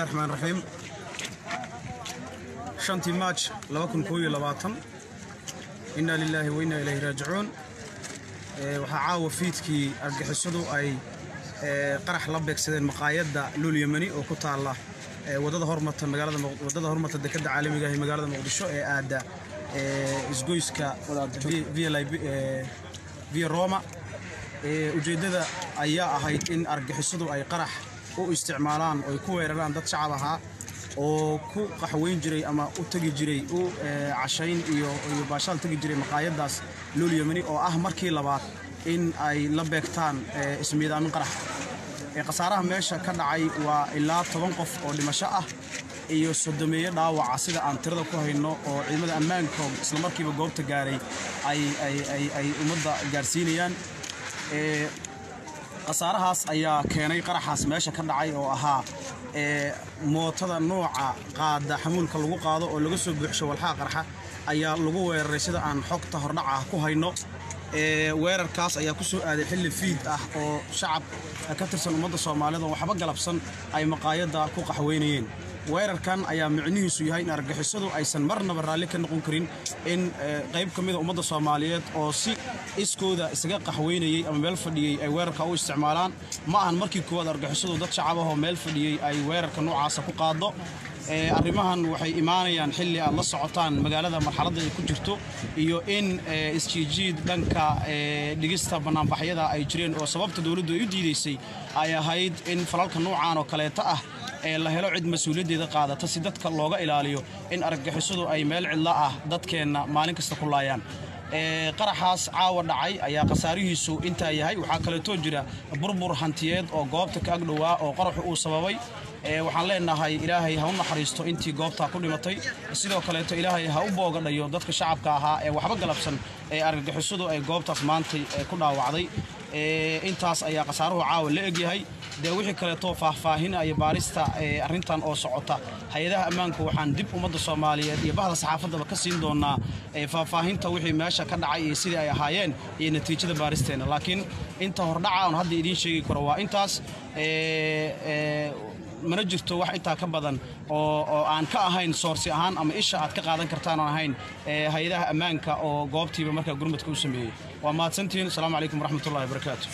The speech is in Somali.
raxmaan raxiim shantii maaj inna lilaahi wa inna ilayhi raajicuun. Waxaa caawa fiidkii argixisadu ay qarax la beegsadeen maqaayadda luul yemani oo ku taalla magaalada waddada hormarta dekedda caalamiga ee magaalada muqdisho ee aadda isgoyska via roma. Ujeeddada ayaa ahayd in argixisadu ay qarax u isticmaalaan oy ku weeraraan dad shacab ahaa oo ku qaxweyn jiray ama u tegi jiray u cashayn iyo baashaal tegi jiray maqaayaddaas luul yemani oo ah markii labaad in ay la beegtaan ismiidaamin qarax. Khasaaraha meesha ka dhacay waa ilaa toban qof oo dhimasho ah iyo sodomeeye dhaawaca sida aan tirada ku hayno oo ciidamada ammaanka islamarkiiba goobta gaaray ay ummadda gaarsiinayaan khasaarahaas ayaa keenay qaraxaas meesha ka dhacay oo ahaa mootada nooca qaada xamuulka lagu qaado oo laga soo buuxsho walxaha qarxa ayaa lagu weeraray sida aan xogta hordhac ah ku hayno. Weerarkaas ayaa ku soo aaday xilli fiid ah oo shacab ka tirsan ummadda soomaalida oo waxba galabsan ay maqaayadda ku qaxweynayeen weerarkan ayaa micnihiisu yahay in argixisadu aysan marnaba raalli ka noqon karin in qayb ka mida ummadda soomaaliyeed oo si iskooda isaga qaxweynayey ama meel fadhiyey ay weerarka u isticmaalaan. Ma ahan markii koowaad argixisadu dad shacab ahoo meel fadhiyey ay weerarka noocaasa ku qaaddo. Arrimahan waxay imaanayaan xilli aad la socotaan magaalada marxaladda ay ku jirto iyo in isjiijiid dhanka dhigista bannaanbaxyada ay jireen oo sababta dowladdu ay u diidaysay ay ahayd in falalka noocaan oo kaleeta ah ee la helo cid mas'uuliyaddeeda qaadata si dadka looga ilaaliyo in argagixisadu ay meel cidla ah dadkeenna maalin kasta ku laayaan. Qaraxaas caawa dhacay ayaa khasaarihiisu intaa yahay. Waxaa kaleetoo jira burbur hantiyeed oo goobta ka agdhowaa oo qaraxu uu sababay. Waxaan leenahay ilaahay ha u naxariisto intii goobtaa ku dhimatay. Sidoo kaleeto ilaahay ha u boogadhayo dadka shacabka ahaa ee waxba galabsan ee argagixisadu ay goobtaas maantay ku dhaawacday. Intaas ayaa khasaaruhu caawa la egyahay dee wixii kaleeto faahfaahinaya baarista arrintan oo socota. Hay'adaha ammaanku waxaan dib ummadda soomaaliyeed iyo bahda saxaafaddaba ka siin doonaa faahfaahinta wixii meesha ka dhacay iyo sidii ay ahaayeen iyo natiijada baaristeenna laakiin inta hordhaca aan hadda idiin sheegi karo waa intaas mana jirto wax intaa ka badan oo aan ka ahayn soorsi ahaan ama isha aad ka qaadan kartaan oon ahayn hay'adaha ammaanka oo goobtiiba markaa gurmadka u sameeyey. Waa mahadsantihiin asalaamu calaykum waraxmatullahi wabarakaatu